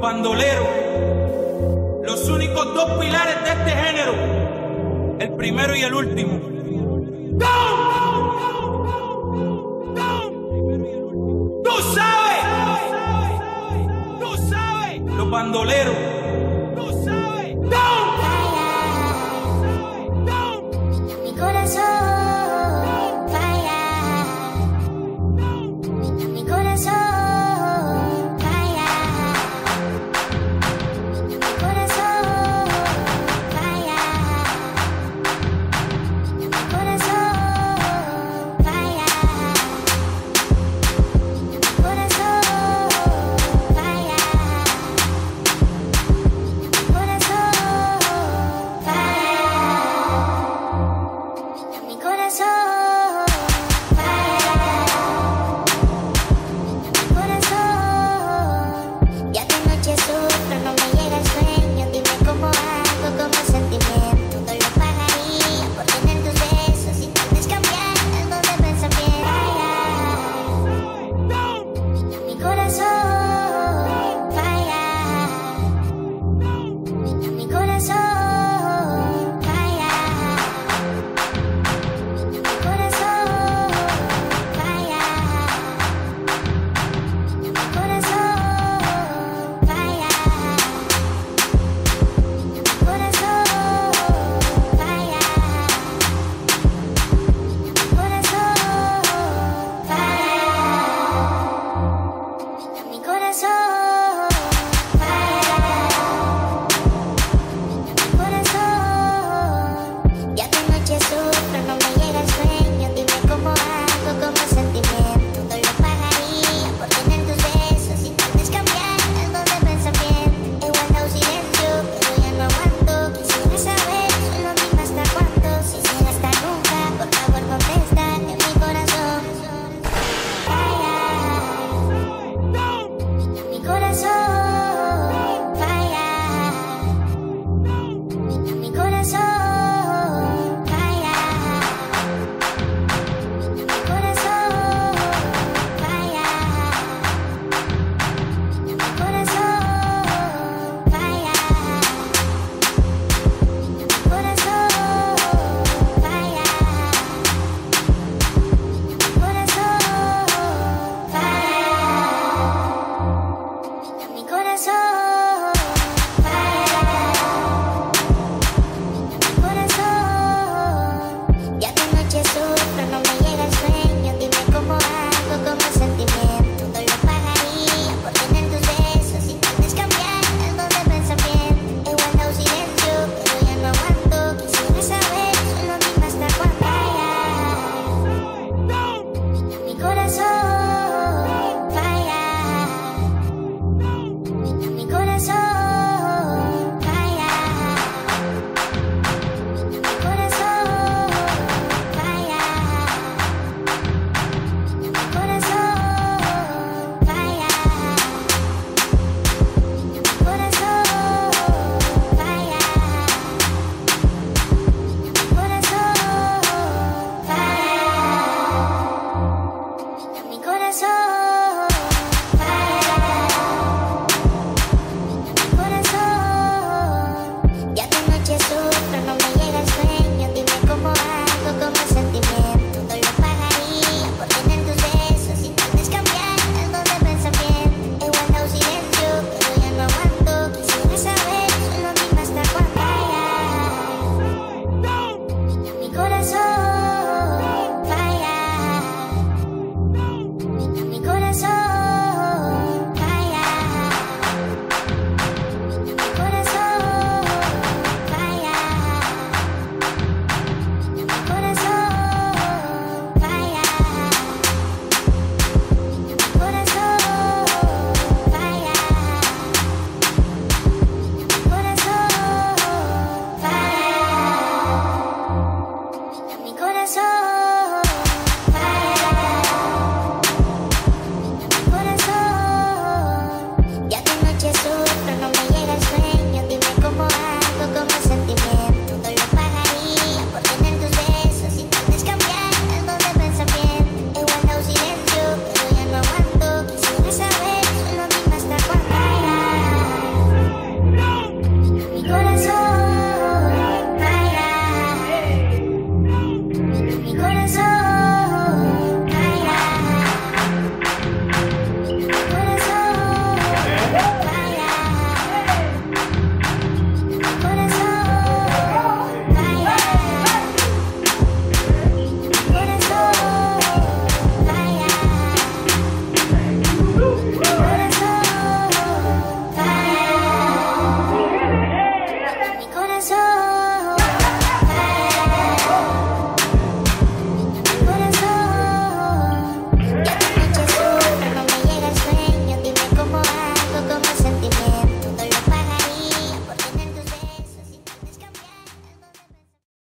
los bandoleros, los únicos dos pilares de este género, el primero y el último.